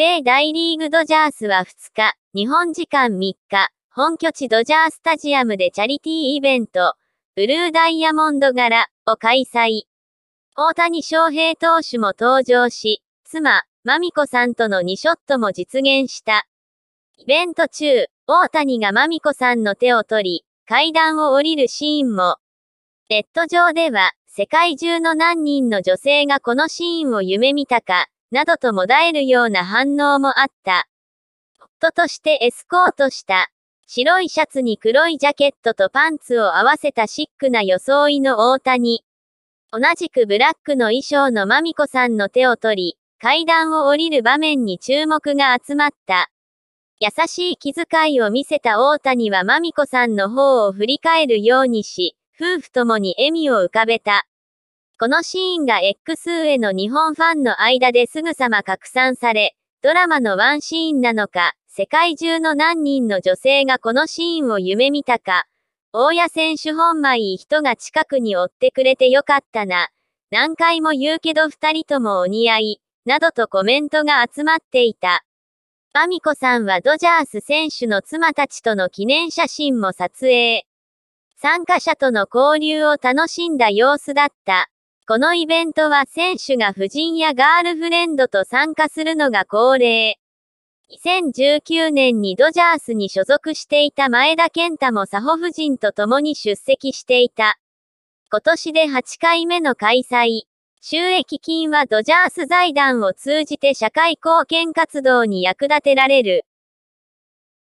米大リーグドジャースは2日、日本時間3日、本拠地ドジャースタジアムでチャリティーイベント、ブルーダイヤモンド柄を開催。大谷翔平投手も登場し、妻、マミコさんとの2ショットも実現した。イベント中、大谷がマミコさんの手を取り、階段を降りるシーンも。ネット上では、世界中の何人の女性がこのシーンを夢見たか、などともだえるような反応もあった。夫としてエスコートした。白いシャツに黒いジャケットとパンツを合わせたシックな装いの大谷。同じくブラックの衣装のマミコさんの手を取り、階段を降りる場面に注目が集まった。優しい気遣いを見せた大谷はマミコさんの方を振り返るようにし、夫婦ともに笑みを浮かべた。このシーンが X への日本ファンの間ですぐさま拡散され、ドラマのワンシーンなのか、世界中の何人の女性がこのシーンを夢見たか。大谷選手ほんまいい人が近くに追ってくれてよかったな。何回も言うけど二人ともお似合い。などとコメントが集まっていた。マミコさんはドジャース選手の妻たちとの記念写真も撮影。参加者との交流を楽しんだ様子だった。このイベントは選手が夫人やガールフレンドと参加するのが恒例。2019年にドジャースに所属していた前田健太も佐保夫人と共に出席していた。今年で8回目の開催。収益金はドジャース財団を通じて社会貢献活動に役立てられる。